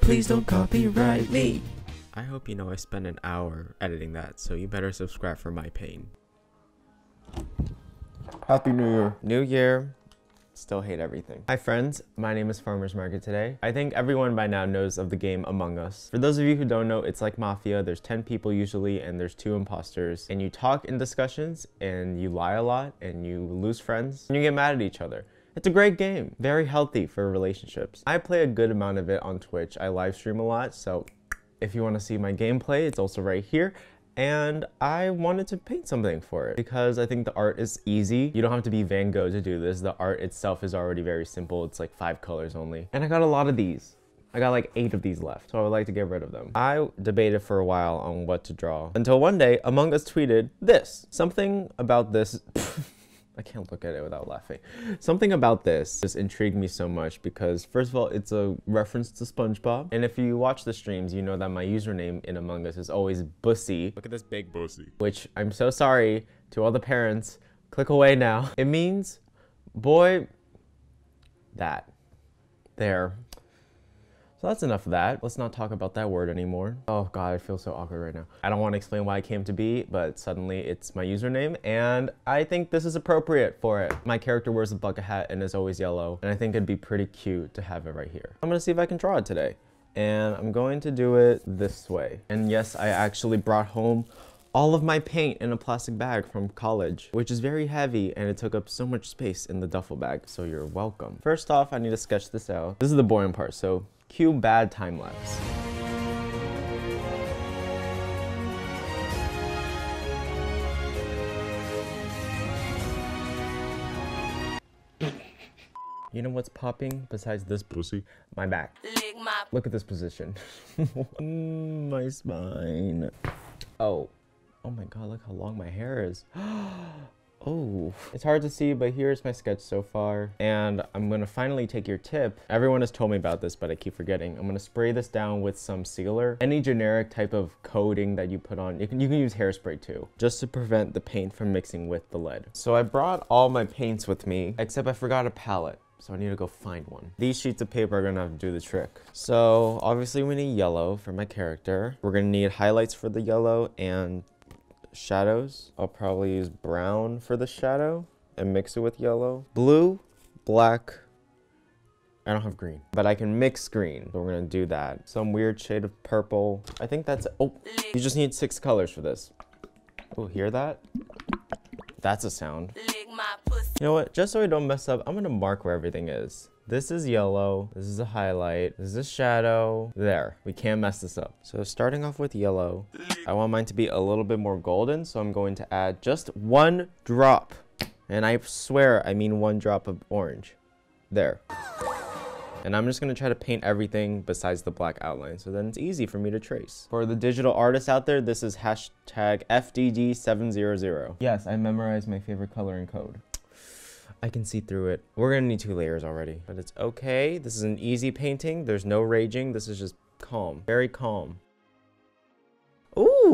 Please don't copyright me. I hope you know I spent an hour editing that, so you better subscribe for my pain. Happy New Year. New Year, still hate everything. Hi friends, my name is Farmers Market today. I think everyone by now knows of the game Among Us. For those of you who don't know, it's like Mafia. There's 10 people usually and there's two imposters. And you talk in discussions and you lie a lot and you lose friends and you get mad at each other. It's a great game, very healthy for relationships. I play a good amount of it on Twitch. I live stream a lot, so if you want to see my gameplay, it's also right here. And I wanted to paint something for it because I think the art is easy. You don't have to be Van Gogh to do this. The art itself is already very simple. It's like five colors only. And I got a lot of these. I got like eight of these left, so I would like to get rid of them. I debated for a while on what to draw until one day Among Us tweeted this. Something about this I can't look at it without laughing. Something about this just intrigued me so much because first of all, it's a reference to SpongeBob. And if you watch the streams, you know that my username in Among Us is always Bussy. Look at this big Bussy. Which I'm so sorry to all the parents. Click away now. It means boy that. There. So that's enough of that. Let's not talk about that word anymore. Oh god, I feel so awkward right now. I don't want to explain why I came to be, but suddenly it's my username and I think this is appropriate for it. My character wears a bucket hat and is always yellow and I think it'd be pretty cute to have it right here. I'm gonna see if I can draw it today and I'm going to do it this way. And yes, I actually brought home all of my paint in a plastic bag from college, which is very heavy and it took up so much space in the duffel bag, so you're welcome. First off, I need to sketch this out. This is the boring part, so cue bad time lapse. You know what's popping besides this Bussy? My back. Look at this position. mm, my spine. Oh. Oh my god, look how long my hair is. Oh, it's hard to see, but here's my sketch so far. And I'm gonna finally take your tip. Everyone has told me about this, but I keep forgetting. I'm gonna spray this down with some sealer. Any generic type of coating that you put on, you can, you can use hairspray too, just to prevent the paint from mixing with the lead. So I brought all my paints with me, except I forgot a palette. So I need to go find one. These sheets of paper are gonna have to do the trick. So obviously we need yellow for my character. We're gonna need highlights for the yellow and shadows. I'll probably use brown for the shadow and mix it with yellow. Blue, black, I don't have green, but I can mix green. So we're gonna do that. Some weird shade of purple. I think that's, oh, you just need six colors for this. Oh, hear that? That's a sound. You know what, just so I don't mess up, I'm gonna mark where everything is. This is yellow, this is a highlight, this is a shadow. There, we can't mess this up. So starting off with yellow, I want mine to be a little bit more golden, so I'm going to add just one drop. And I swear I mean one drop of orange. There. And I'm just gonna try to paint everything besides the black outline, so then it's easy for me to trace. For the digital artists out there, this is hashtag FDG700. Yes, I memorized my favorite coloring code. I can see through it. We're gonna need two layers already, but it's okay. This is an easy painting. There's no raging. This is just calm, very calm.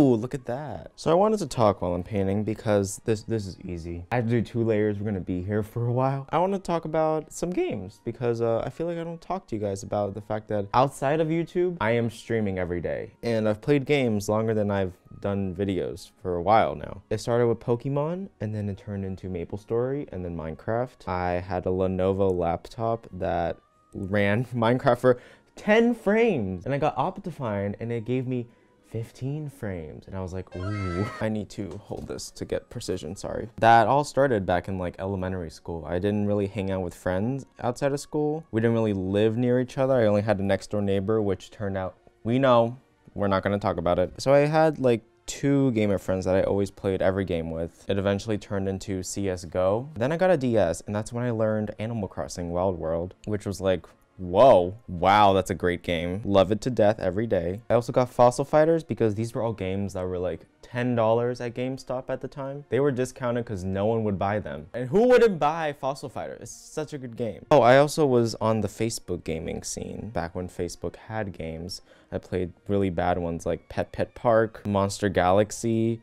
Look at that. So I wanted to talk while I'm painting because this this is easy. I have to do two layers. We're gonna be here for a while. I want to talk about some games because uh, I feel like I don't talk to you guys about the fact that outside of YouTube, I am streaming every day. And I've played games longer than I've done videos for a while now. It started with Pokemon and then it turned into MapleStory and then Minecraft. I had a Lenovo laptop that ran Minecraft for 10 frames and I got Optifine and it gave me 15 frames. And I was like ooh. I need to hold this to get precision sorry. That all started back in like elementary school. I didn't really hang out with friends outside of school. We didn't really live near each other. I only had a next door neighbor which turned out we know we're not to talk about it. So I had like two gamer friends that I always played every game with. It eventually turned into CSGO. Then I got a DS and that's when I learned Animal Crossing Wild World, which was like Whoa. Wow, that's a great game. Love it to death every day. I also got Fossil Fighters because these were all games that were like $10 at GameStop at the time. They were discounted because no one would buy them. And who wouldn't buy Fossil Fighter? It's such a good game. Oh, I also was on the Facebook gaming scene back when Facebook had games. I played really bad ones like Pet Pet Park, Monster Galaxy,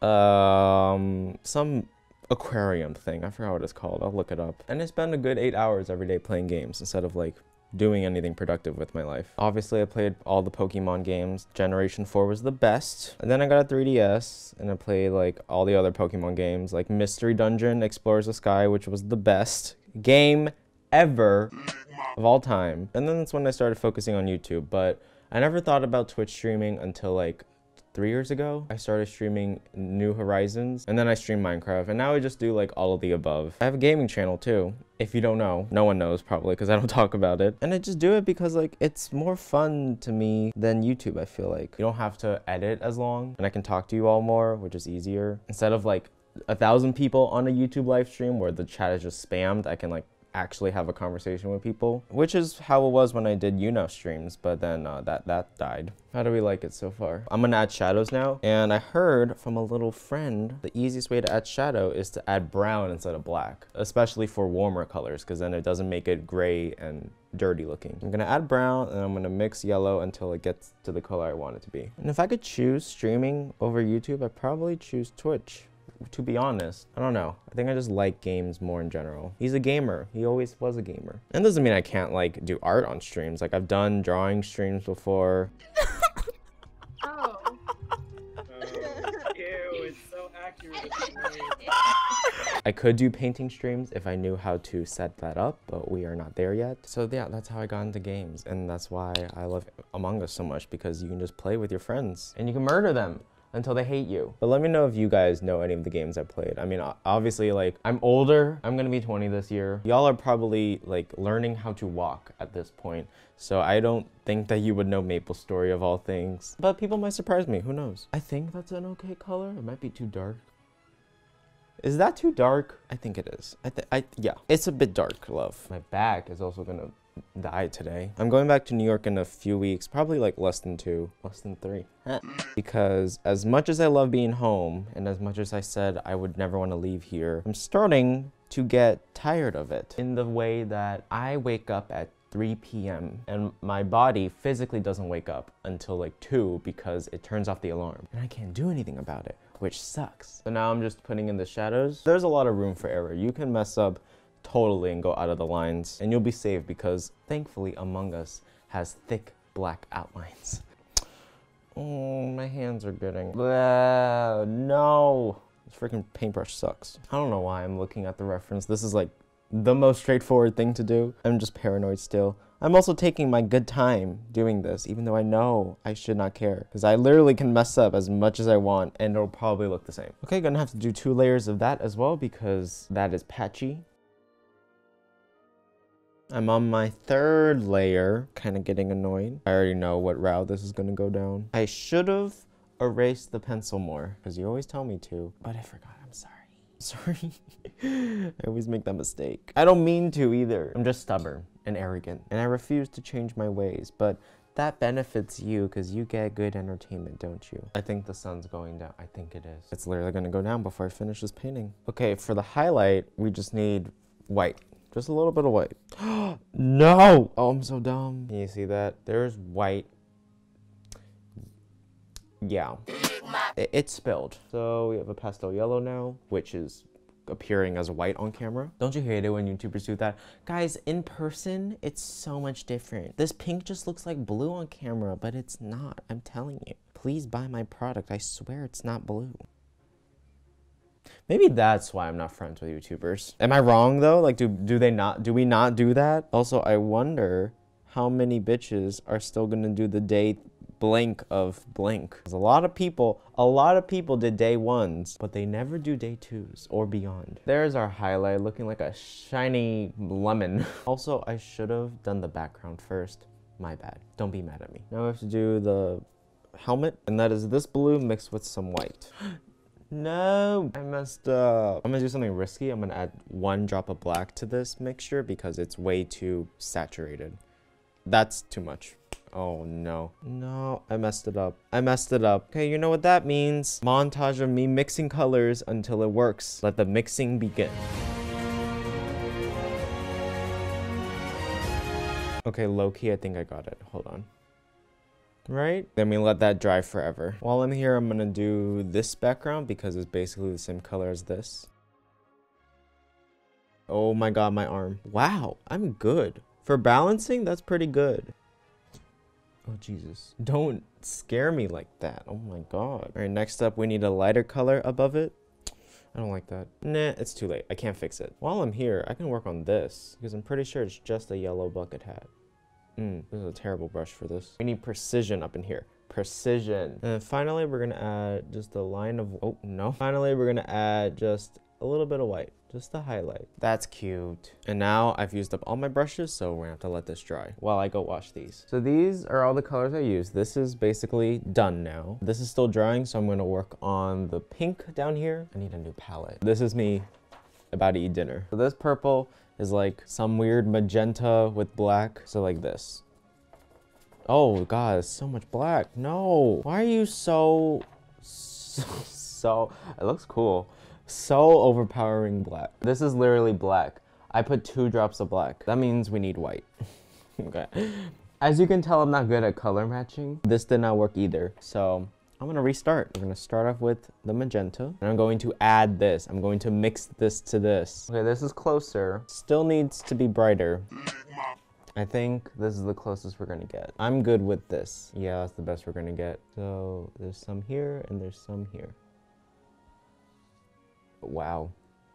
um, some aquarium thing. I forgot what it's called. I'll look it up. And I spend a good eight hours every day playing games instead of like doing anything productive with my life. Obviously, I played all the Pokemon games. Generation 4 was the best. And then I got a 3DS and I played like all the other Pokemon games like Mystery Dungeon, Explorers of Sky, which was the best game ever of all time. And then that's when I started focusing on YouTube, but I never thought about Twitch streaming until like three years ago. I started streaming New Horizons and then I stream Minecraft and now I just do like all of the above. I have a gaming channel too. If you don't know, no one knows probably because I don't talk about it. And I just do it because like it's more fun to me than YouTube, I feel like. You don't have to edit as long and I can talk to you all more, which is easier. Instead of like a thousand people on a YouTube live stream where the chat is just spammed, I can like actually have a conversation with people, which is how it was when I did YouNow streams, but then uh, that, that died. How do we like it so far? I'm gonna add shadows now, and I heard from a little friend, the easiest way to add shadow is to add brown instead of black, especially for warmer colors, because then it doesn't make it gray and dirty looking. I'm gonna add brown and I'm gonna mix yellow until it gets to the color I want it to be. And if I could choose streaming over YouTube, I'd probably choose Twitch to be honest. I don't know. I think I just like games more in general. He's a gamer. He always was a gamer. And doesn't mean I can't like do art on streams. Like I've done drawing streams before. Oh. Ew, it's so accurate. I could do painting streams if I knew how to set that up, but we are not there yet. So yeah, that's how I got into games. And that's why I love Among Us so much because you can just play with your friends and you can murder them until they hate you. But let me know if you guys know any of the games I played. I mean, obviously, like, I'm older. I'm gonna be 20 this year. Y'all are probably, like, learning how to walk at this point. So I don't think that you would know Maple Story of all things. But people might surprise me, who knows? I think that's an okay color. It might be too dark. Is that too dark? I think it is. I think, I, yeah, it's a bit dark, love. My back is also gonna die today. I'm going back to New York in a few weeks, probably like less than two, less than three. Eh. because as much as I love being home and as much as I said I would never want to leave here, I'm starting to get tired of it in the way that I wake up at 3 p.m. and my body physically doesn't wake up until like 2 because it turns off the alarm and I can't do anything about it, which sucks. So now I'm just putting in the shadows. There's a lot of room for error. You can mess up totally and go out of the lines and you'll be saved because thankfully Among Us has thick black outlines. Oh, my hands are getting, Blah, no. This freaking paintbrush sucks. I don't know why I'm looking at the reference. This is like the most straightforward thing to do. I'm just paranoid still. I'm also taking my good time doing this, even though I know I should not care. Because I literally can mess up as much as I want and it'll probably look the same. Okay, gonna have to do two layers of that as well because that is patchy. I'm on my third layer, kind of getting annoyed. I already know what route this is gonna go down. I should have erased the pencil more, because you always tell me to, but I forgot, I'm sorry. Sorry. I always make that mistake. I don't mean to either. I'm just stubborn and arrogant, and I refuse to change my ways, but that benefits you because you get good entertainment, don't you? I think the sun's going down. I think it is. It's literally gonna go down before I finish this painting. Okay, for the highlight, we just need white. Just a little bit of white. no! Oh, I'm so dumb. Can you see that? There's white. Yeah. It, spilled. So we have a pastel yellow now, which is appearing as white on camera. Don't you hate it when YouTubers do that? Guys, in person, it's so much different. This pink just looks like blue on camera, but it's not. I'm telling you. Please buy my product. I swear it's not blue. Maybe that's why I'm not friends with YouTubers. Am I wrong though? Like, do do they not? Do we not do that? Also, I wonder how many bitches are still gonna do the day blank of blank. Because a lot of people, a lot of people did day ones, but they never do day twos or beyond. There's our highlight looking like a shiny lemon. also, I should have done the background first. My bad. Don't be mad at me. Now I have to do the helmet, and that is this blue mixed with some white. No, I messed up. I'm gonna do something risky. I'm gonna add one drop of black to this mixture because it's way too saturated. That's too much. Oh no. No, I messed it up. I messed it up. Okay, you know what that means. Montage of me mixing colors until it works. Let the mixing begin. Okay, low-key, I think I got it. Hold on right? Then we let that dry forever. While I'm here, I'm gonna do this background because it's basically the same color as this. Oh my god, my arm. Wow, I'm good. For balancing, that's pretty good. Oh, Jesus. Don't scare me like that. Oh my god. All right, next up, we need a lighter color above it. I don't like that. Nah, it's too late. I can't fix it. While I'm here, I can work on this because I'm pretty sure it's just a yellow bucket hat. Mm, this is a terrible brush for this. We need precision up in here. Precision. And finally, we're gonna add just a line of, oh no. Finally, we're gonna add just a little bit of white just to highlight. That's cute. And now I've used up all my brushes, so we're gonna have to let this dry while I go wash these. So these are all the colors I use. This is basically done now. This is still drying, so I'm gonna work on the pink down here. I need a new palette. This is me about to eat dinner. So this purple is like some weird magenta with black. So like this. Oh god, so much black. No. Why are you so, so, so, it looks cool so overpowering black. This is literally black. I put two drops of black. That means we need white. okay. As you can tell, I'm not good at color matching. This did not work either. So I'm gonna restart. We're gonna start off with the magenta and I'm going to add this. I'm going to mix this to this. Okay, this is closer. Still needs to be brighter. I think this is the closest we're gonna get. I'm good with this. Yeah, that's the best we're gonna get. So there's some here and there's some here. Wow,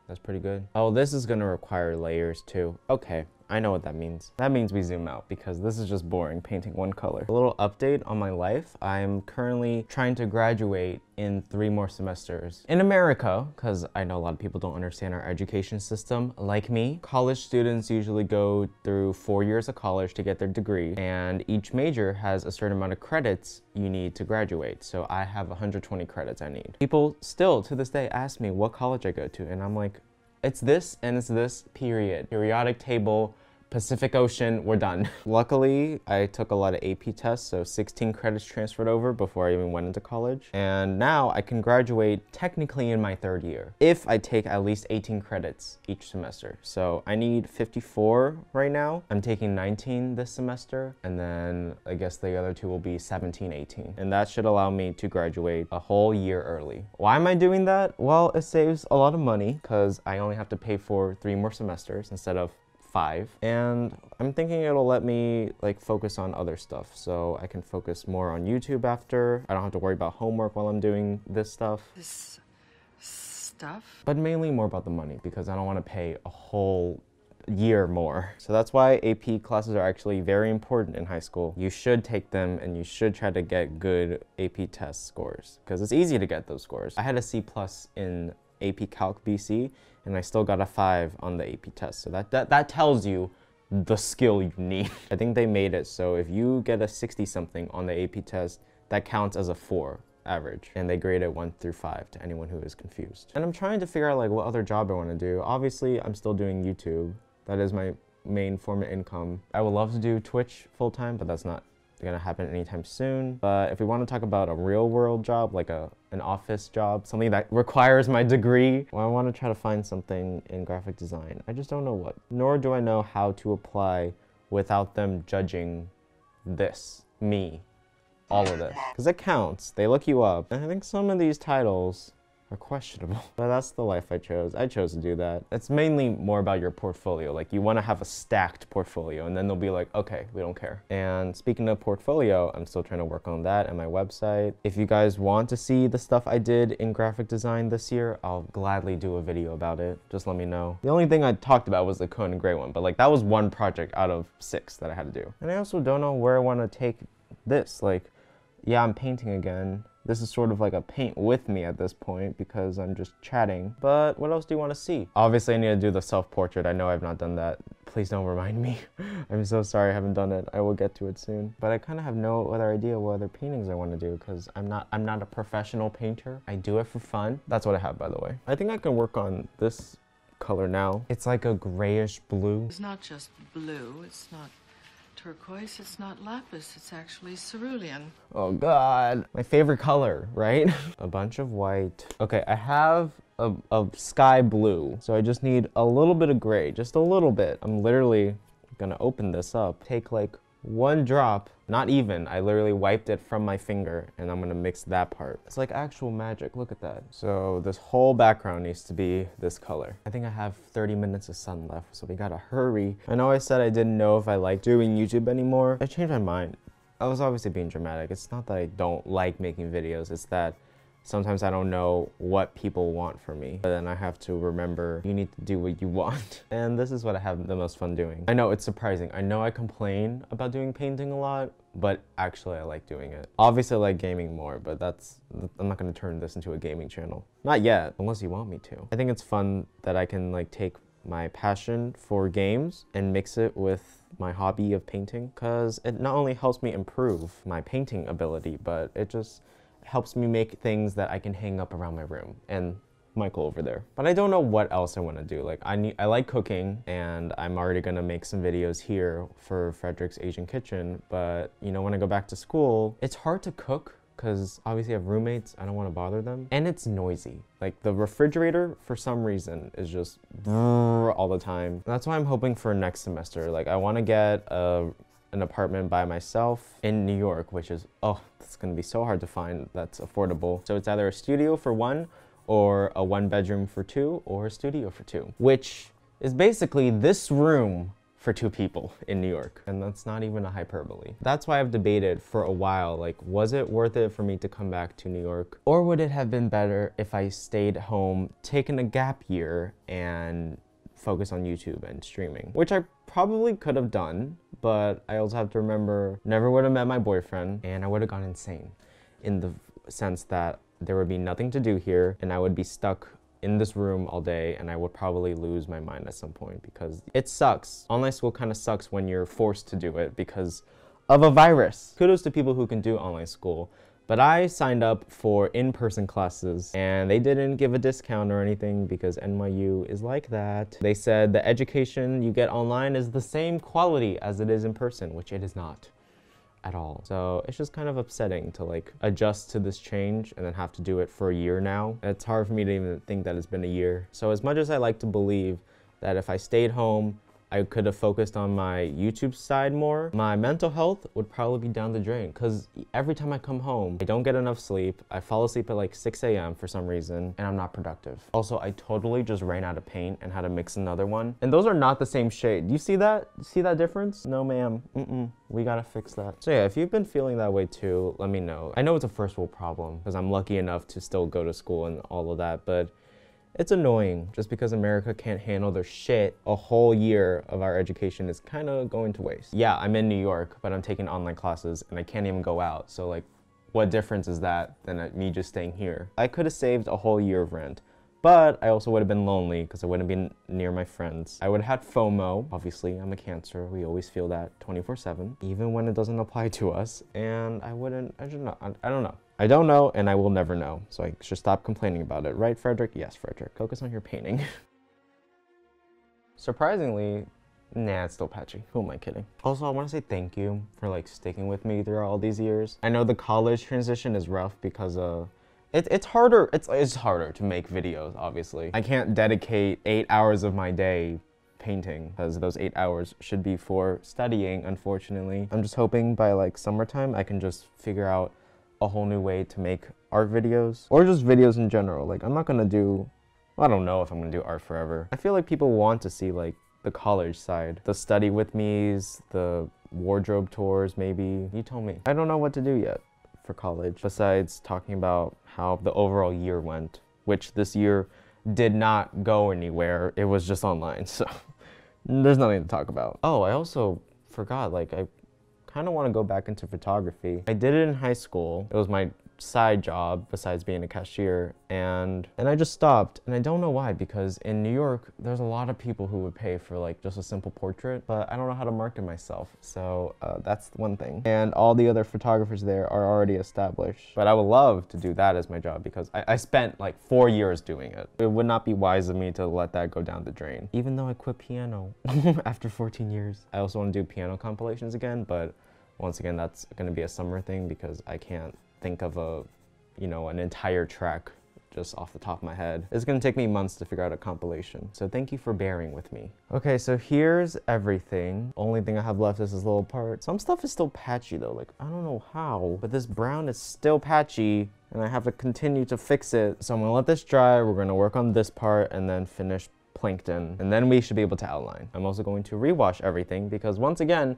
that's pretty good. Oh, this is gonna require layers too. Okay, I know what that means. That means we zoom out because this is just boring painting one color. A little update on my life. I'm currently trying to graduate in three more semesters. In America, because I know a lot of people don't understand our education system, like me, college students usually go through four years of college to get their degree, and each major has a certain amount of credits you need to graduate. So I have 120 credits I need. People still, to this day, ask me what college I go to, and I'm like, it's this and it's this period. Periodic table, Pacific Ocean, we're done. Luckily, I took a lot of AP tests, so 16 credits transferred over before I even went into college. And now I can graduate technically in my third year if I take at least 18 credits each semester. So I need 54 right now. I'm taking 19 this semester, and then I guess the other two will be 17, 18. And that should allow me to graduate a whole year early. Why am I doing that? Well, it saves a lot of money because I only have to pay for three more semesters instead of five and I'm thinking it'll let me like focus on other stuff so I can focus more on YouTube after I don't have to worry about homework while I'm doing this stuff This stuff? but mainly more about the money because I don't want to pay a whole year more. So that's why AP classes are actually very important in high school. You should take them and you should try to get good AP test scores because it's easy to get those scores. I had a C plus in AP Calc BC and I still got a 5 on the AP test. So that, that, that tells you the skill you need. I think they made it so if you get a 60 something on the AP test, that counts as a 4 average and they grade it 1 through 5 to anyone who is confused. And I'm trying to figure out like what other job I want to do. Obviously, I'm still doing YouTube. That is my main form of income. I would love to do Twitch full time, but that's not gonna happen anytime soon. But if we want to talk about a real world job, like a an office job, something that requires my degree, well, I want to try to find something in graphic design. I just don't know what. Nor do I know how to apply without them judging this, me, all of this. Because it counts. They look you up. And I think some of these titles are questionable. But that's the life I chose. I chose to do that. It's mainly more about your portfolio. Like you want to have a stacked portfolio and then they'll be like, okay, we don't care. And speaking of portfolio, I'm still trying to work on that and my website. If you guys want to see the stuff I did in graphic design this year, I'll gladly do a video about it. Just let me know. The only thing I talked about was the Conan Gray one, but like that was one project out of six that I had to do. And I also don't know where I want to take this. Like, yeah, I'm painting again. This is sort of like a paint with me at this point because I'm just chatting. But what else do you want to see? Obviously, I need to do the self-portrait. I know I've not done that. Please don't remind me. I'm so sorry I haven't done it. I will get to it soon. But I kind of have no other idea what other paintings I want to do because I'm not I'm not a professional painter. I do it for fun. That's what I have, by the way. I think I can work on this color now. It's like a grayish blue. It's not just blue, it's not turquoise, it's not lapis, it's actually cerulean. Oh god. My favorite color, right? a bunch of white. Okay, I have a, a sky blue. So I just need a little bit of gray, just a little bit. I'm literally gonna open this up, take like one drop, not even, I literally wiped it from my finger and I'm gonna mix that part. It's like actual magic, look at that. So this whole background needs to be this color. I think I have 30 minutes of sun left, so we gotta hurry. I know I said I didn't know if I liked doing YouTube anymore. I changed my mind. I was obviously being dramatic. It's not that I don't like making videos, it's that sometimes I don't know what people want from me. But then I have to remember you need to do what you want. And this is what I have the most fun doing. I know it's surprising. I know I complain about doing painting a lot, but actually I like doing it. Obviously I like gaming more, but that's, I'm not gonna turn this into a gaming channel. Not yet, unless you want me to. I think it's fun that I can like take my passion for games and mix it with my hobby of painting because it not only helps me improve my painting ability, but it just helps me make things that I can hang up around my room and Michael over there. But I don't know what else I want to do. Like I need, I like cooking and I'm already gonna make some videos here for Frederic's Asian Kitchen. But you know, when I go back to school, it's hard to cook because obviously I have roommates, I don't want to bother them. And it's noisy. Like the refrigerator, for some reason, is just all the time. That's why I'm hoping for next semester. Like I want to get a, an apartment by myself in New York, which is, oh, it's gonna be so hard to find that's affordable. So it's either a studio for one or a one bedroom for two or a studio for two, which is basically this room for two people in New York. And that's not even a hyperbole. That's why I've debated for a while, like, was it worth it for me to come back to New York? Or would it have been better if I stayed home, taken a gap year, and focus on YouTube and streaming, which I probably could have done, but I also have to remember never would have met my boyfriend and I would have gone insane in the sense that there would be nothing to do here and I would be stuck in this room all day and I would probably lose my mind at some point because it sucks. Online school kind of sucks when you're forced to do it because of a virus. Kudos to people who can do online school. But I signed up for in-person classes and they didn't give a discount or anything because NYU is like that. They said the education you get online is the same quality as it is in person, which it is not at all. So it's just kind of upsetting to like adjust to this change and then have to do it for a year now. It's hard for me to even think that it's been a year. So as much as I like to believe that if I stayed home, I could have focused on my YouTube side more. My mental health would probably be down the drain because every time I come home, I don't get enough sleep. I fall asleep at like 6 a.m. for some reason and I'm not productive. Also, I totally just ran out of paint and had to mix another one. And those are not the same shade. Do you see that? See that difference? No, ma'am. Mm-mm. We gotta fix that. So yeah, if you've been feeling that way too, let me know. I know it's a first world problem because I'm lucky enough to still go to school and all of that, but it's annoying just because America can't handle their shit. A whole year of our education is kind of going to waste. Yeah, I'm in New York, but I'm taking online classes and I can't even go out. So like, what difference is that than uh, me just staying here? I could have saved a whole year of rent. But I also would have been lonely because I wouldn't been near my friends. I would have had FOMO. Obviously, I'm a cancer. We always feel that 24-7, even when it doesn't apply to us. And I wouldn't, I don't know. I don't know. I don't know and I will never know. So I should stop complaining about it. Right, Frederic? Yes, Frederic. Focus on your painting. Surprisingly, Nah, it's still patchy. Who am I kidding? Also, I want to say thank you for like sticking with me through all these years. I know the college transition is rough because uh, it, it's harder. It's it's harder to make videos. Obviously, I can't dedicate eight hours of my day painting because those eight hours should be for studying. Unfortunately, I'm just hoping by like summertime I can just figure out a whole new way to make art videos or just videos in general. Like I'm not gonna do, I don't know if I'm gonna do art forever. I feel like people want to see like the college side, the study with me's, the wardrobe tours maybe. You tell me. I don't know what to do yet for college besides talking about how the overall year went, which this year did not go anywhere. It was just online, so there's nothing to talk about. Oh, I also forgot, like I kind of want to go back into photography. I did it in high school. It was my side job besides being a cashier and and I just stopped. And I don't know why because in New York there's a lot of people who would pay for like just a simple portrait but I don't know how to market myself so uh, that's one thing. And all the other photographers there are already established. But I would love to do that as my job because I, I spent like four years doing it. It would not be wise of me to let that go down the drain. Even though I quit piano after 14 years. I also want to do piano compilations again but once again that's going to be a summer thing because I can't think of a, you know, an entire track just off the top of my head. It's gonna take me months to figure out a compilation. So thank you for bearing with me. Okay, so here's everything. Only thing I have left is this little part. Some stuff is still patchy though. Like, I don't know how, but this brown is still patchy and I have to continue to fix it. So I'm gonna let this dry. We're gonna work on this part and then finish plankton. And then we should be able to outline. I'm also going to rewash everything because once again,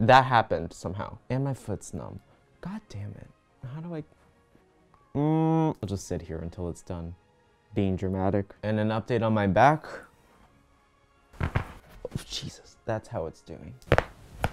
that happened somehow. And my foot's numb. God damn it. How do I Mm, I'll just sit here until it's done. Being dramatic. And an update on my back. Oh, Jesus, that's how it's doing.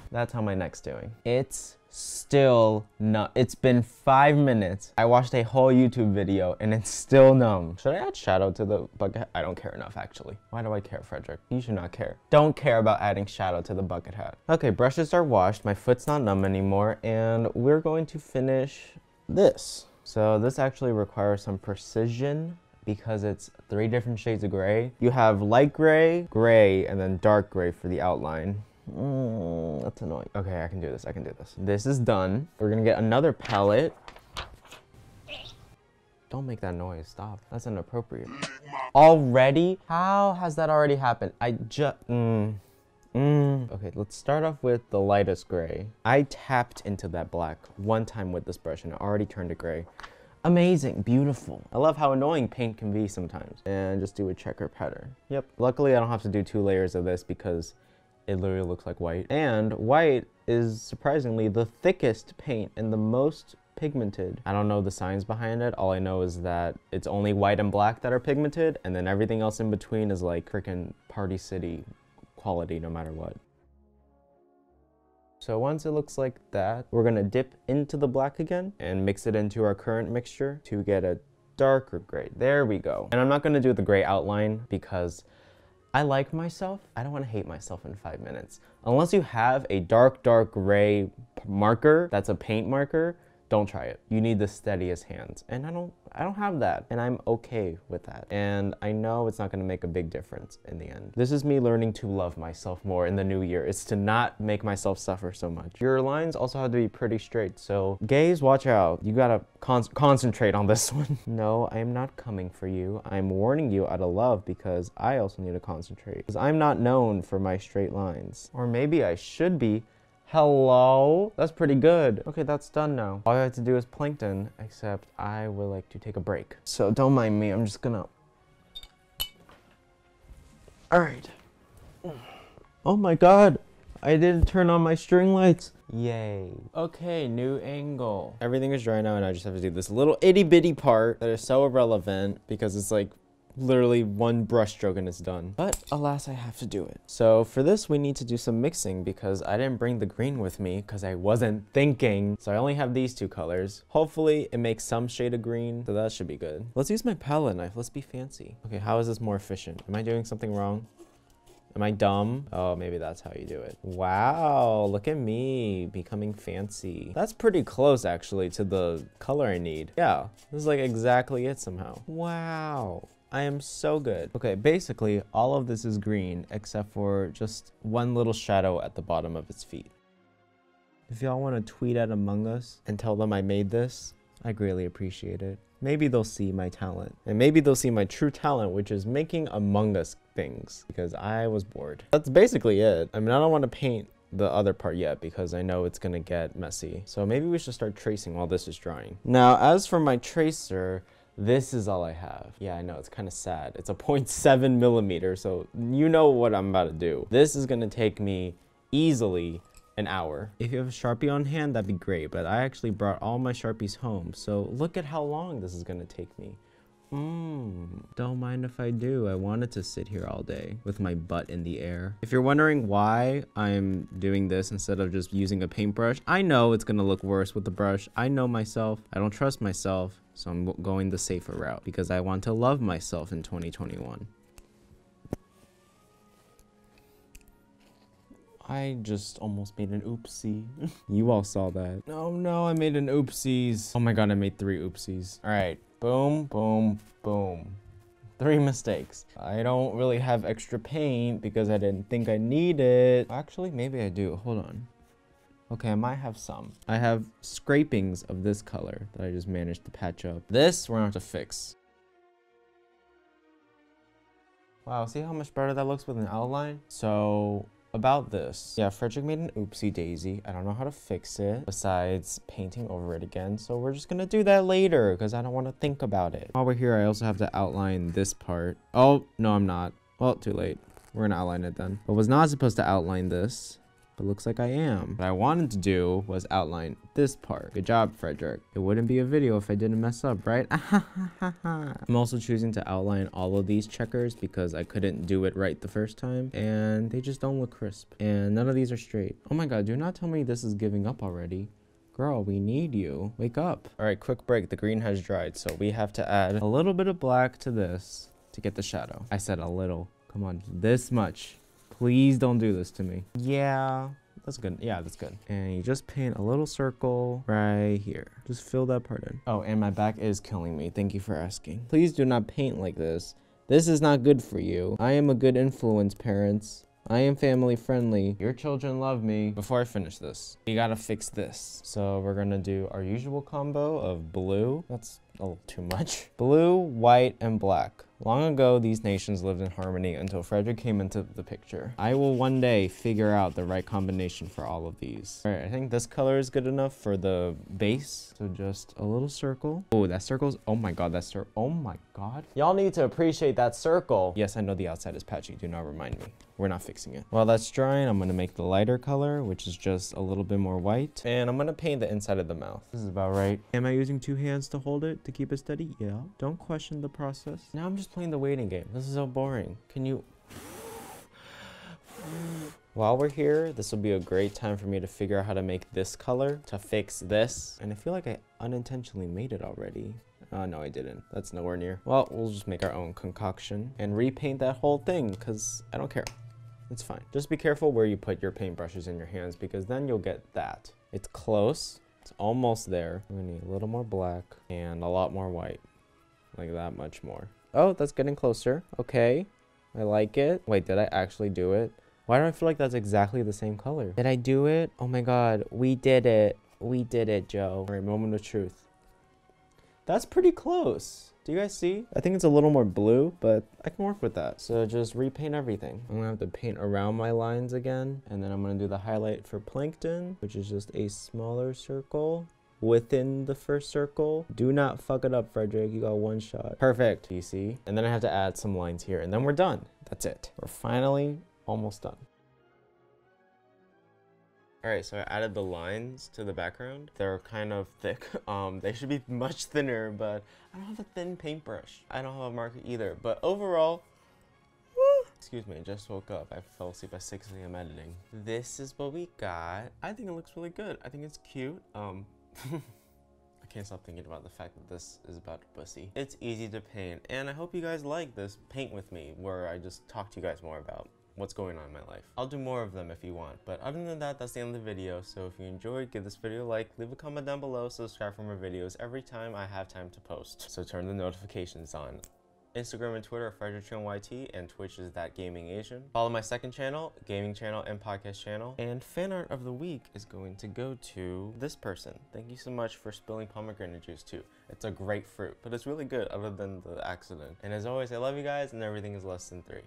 That's how my neck's doing. It's still numb. It's been five minutes. I watched a whole YouTube video and it's still numb. Should I add shadow to the bucket? I don't care enough actually. Why do I care, Frederic? You should not care. Don't care about adding shadow to the bucket hat. Okay, brushes are washed. My foot's not numb anymore and we're going to finish this. So this actually requires some precision because it's three different shades of gray. You have light gray, gray, and then dark gray for the outline. Mm, that's annoying. Okay, I can do this, I can do this. This is done. We're gonna get another palette. Don't make that noise, stop. That's inappropriate. Already? How has that already happened? I just, mm. Mm. Okay, let's start off with the lightest gray. I tapped into that black one time with this brush and it already turned to gray. Amazing, beautiful. I love how annoying paint can be sometimes. And just do a checker pattern. Yep, luckily I don't have to do two layers of this because it literally looks like white. And white is surprisingly the thickest paint and the most pigmented. I don't know the science behind it. All I know is that it's only white and black that are pigmented and then everything else in between is like freaking Party City quality no matter what. So once it looks like that, we're gonna dip into the black again and mix it into our current mixture to get a darker gray. There we go. And I'm not gonna do the gray outline because I like myself. I don't wanna hate myself in five minutes. Unless you have a dark, dark gray marker that's a paint marker, don't try it. You need the steadiest hands. And I don't I don't have that and I'm okay with that. And I know it's not gonna make a big difference in the end. This is me learning to love myself more in the new year. It's to not make myself suffer so much. Your lines also have to be pretty straight. So gays, watch out. You gotta con concentrate on this one. no, I am not coming for you. I'm warning you out of love because I also need to concentrate. Because I'm not known for my straight lines. Or maybe I should be Hello? That's pretty good. Okay, that's done now. All I have to do is plankton, except I would like to take a break. So don't mind me, I'm just gonna... Alright. Oh my god! I didn't turn on my string lights. Yay. Okay, new angle. Everything is dry now and I just have to do this little itty bitty part that is so irrelevant because it's like literally one brush stroke and it's done. But alas, I have to do it. So for this, we need to do some mixing because I didn't bring the green with me because I wasn't thinking. So I only have these two colors. Hopefully it makes some shade of green, so that should be good. Let's use my palette knife. Let's be fancy. Okay, how is this more efficient? Am I doing something wrong? Am I dumb? Oh, maybe that's how you do it. Wow, look at me becoming fancy. That's pretty close actually to the color I need. Yeah, this is like exactly it somehow. Wow. I am so good. Okay, basically all of this is green except for just one little shadow at the bottom of its feet. If y'all want to tweet at Among Us and tell them I made this, I greatly appreciate it. Maybe they'll see my talent. And maybe they'll see my true talent, which is making Among Us things because I was bored. That's basically it. I mean, I don't want to paint the other part yet because I know it's gonna get messy. So maybe we should start tracing while this is drying. Now, as for my tracer, this is all I have. Yeah, I know, it's kind of sad. It's a 0.7 millimeter, so you know what I'm about to do. This is gonna take me easily an hour. If you have a Sharpie on hand, that'd be great, but I actually brought all my Sharpies home, so look at how long this is gonna take me. Mmm, don't mind if I do. I wanted to sit here all day with my butt in the air. If you're wondering why I'm doing this instead of just using a paintbrush, I know it's gonna look worse with the brush. I know myself. I don't trust myself. So I'm going the safer route because I want to love myself in 2021. I just almost made an oopsie. you all saw that. Oh no, I made an oopsies. Oh my god, I made three oopsies. All right, boom, boom, boom. Three mistakes. I don't really have extra paint because I didn't think I need it. Actually, maybe I do. Hold on. Okay, I might have some. I have scrapings of this color that I just managed to patch up. This we're gonna have to fix. Wow, see how much better that looks with an outline? So about this. Yeah, Frederic made an oopsie daisy. I don't know how to fix it besides painting over it again. So we're just gonna do that later because I don't want to think about it. While we're here, I also have to outline this part. Oh, no, I'm not. Well, too late. We're gonna outline it then. But was not supposed to outline this but looks like I am. What I wanted to do was outline this part. Good job, Frederic. It wouldn't be a video if I didn't mess up, right? I'm also choosing to outline all of these checkers because I couldn't do it right the first time and they just don't look crisp. And none of these are straight. Oh my god, do not tell me this is giving up already. Girl, we need you. Wake up. All right, quick break. The green has dried, so we have to add a little bit of black to this to get the shadow. I said a little. Come on, this much. Please don't do this to me. Yeah, that's good. Yeah, that's good. And you just paint a little circle right here. Just fill that part in. Oh, and my back is killing me. Thank you for asking. Please do not paint like this. This is not good for you. I am a good influence, parents. I am family friendly. Your children love me. Before I finish this, we gotta fix this. So we're gonna do our usual combo of blue. That's a little too much. Blue, white, and black. Long ago, these nations lived in harmony until Frederic came into the picture. I will one day figure out the right combination for all of these. All right, I think this color is good enough for the base. So just a little circle. Oh, that circle's, oh my God, that circle, oh my God. Y'all need to appreciate that circle. Yes, I know the outside is patchy, do not remind me. We're not fixing it. While that's drying, I'm gonna make the lighter color, which is just a little bit more white. And I'm gonna paint the inside of the mouth. This is about right. Am I using two hands to hold it to keep it steady? Yeah. Don't question the process. Now I'm just playing the waiting game. This is so boring. Can you... While we're here, this will be a great time for me to figure out how to make this color to fix this. And I feel like I unintentionally made it already. Oh, no, I didn't. That's nowhere near. Well, we'll just make our own concoction and repaint that whole thing because I don't care. It's fine. Just be careful where you put your paintbrushes in your hands because then you'll get that. It's close. It's almost there. We're need a little more black and a lot more white. Like that much more. Oh, that's getting closer. Okay. I like it. Wait, did I actually do it? Why do I feel like that's exactly the same color? Did I do it? Oh my god. We did it. We did it, Joe. All right, moment of truth. That's pretty close. Do you guys see? I think it's a little more blue, but I can work with that. So just repaint everything. I'm gonna have to paint around my lines again. And then I'm gonna do the highlight for plankton, which is just a smaller circle within the first circle. Do not fuck it up, Frederic. You got one shot. Perfect, you see? And then I have to add some lines here and then we're done. That's it. We're finally almost done. Alright, so I added the lines to the background. They're kind of thick. Um, they should be much thinner, but I don't have a thin paintbrush. I don't have a marker either, but overall, woo, excuse me, I just woke up. I fell asleep at 6 a.m. editing. This is what we got. I think it looks really good. I think it's cute. Um, I can't stop thinking about the fact that this is about Bussy. It's easy to paint, and I hope you guys like this paint with me, where I just talk to you guys more about what's going on in my life. I'll do more of them if you want, but other than that, that's the end of the video, so if you enjoyed, give this video a like, leave a comment down below, subscribe for more videos every time I have time to post, so turn the notifications on. Instagram and Twitter are FrederickYT, and Twitch is That Gaming Asian. Follow my second channel, gaming channel, and podcast channel. And fan art of the week is going to go to this person. Thank you so much for spilling pomegranate juice too. It's a great fruit, but it's really good other than the accident. And as always, I love you guys, and everything is less than three.